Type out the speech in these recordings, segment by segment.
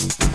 Thank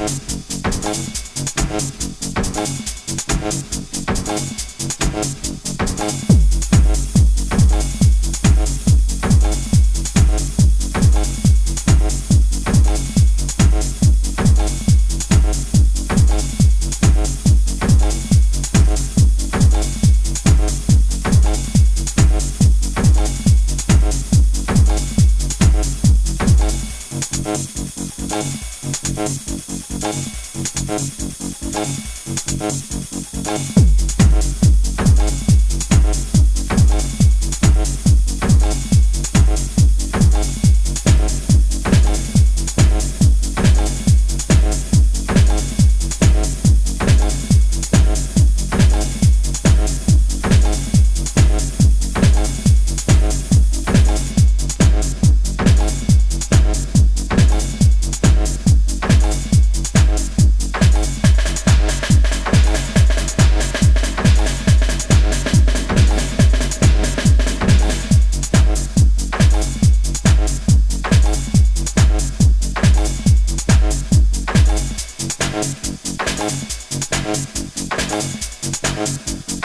Thank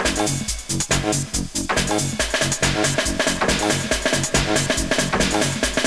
you.